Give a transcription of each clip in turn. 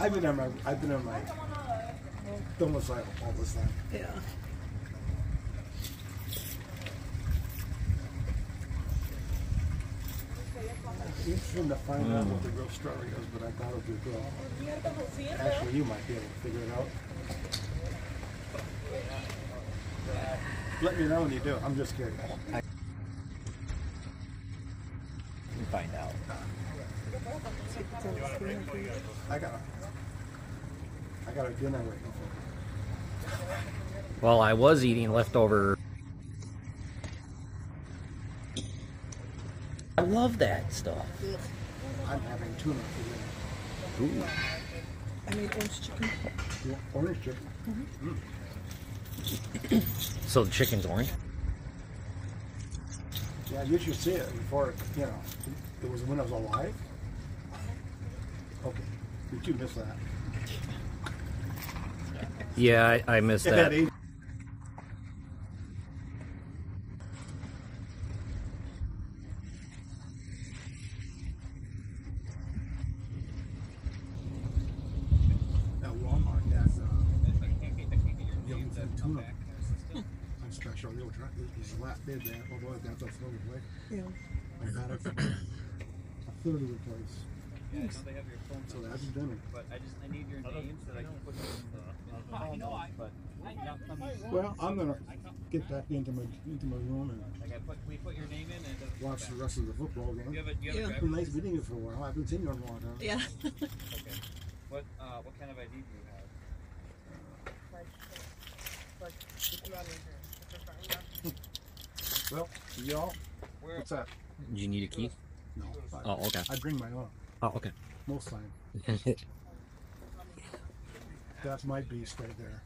I've been on my I've been on my domicile all this time. Yeah. interesting to find out what the real story is, but I thought it would be good. Actually, you might be able to figure it out. Let me know when you do. I'm just kidding. We find out. I got a, I got a dinner waiting for me. Well, I was eating leftover. I love that stuff. I'm having tuna for dinner. Ooh. I made orange chicken. You want Orange chicken. Mm-hmm. So the chicken's orange. Yeah, you should see it before, you know, it was when I was alive. Okay, did you miss that? Yeah, I, I missed uh, It that. had eight- At Walmart, they had, Yellowfin tuna on special. They were trying, this oh, last day that, although that's a third of the way. Yeah. I got it for a third of the price. Yeah, I know they have your phone So number, that's but I just I need your name so that I can put you in the, in the phone notes. But not come, Well, I'm gonna get back into my, into my room and like I put we put your name in and it doesn't watch come the back. rest of the football game. You have a you have Yeah. a It's been nice meeting you for a while. I haven't seen you in a long time. Yeah. Okay. What uh what kind of ID do you have? Well, y'all, Where what's that? Do you need a key? No. I, Oh, okay. I bring my own Oh, okay. most time. That's my beast right there.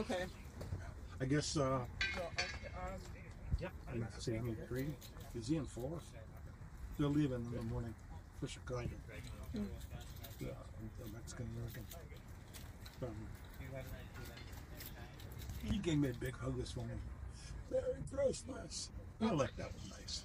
Okay. I guess. uh Let's see, I'm in three. Is he in four? They're leaving in the morning for Chicago. Yeah, the Mexican American. Um, you have an ID? he gave me a big hug this morning. Merry Christmas. I like that was nice.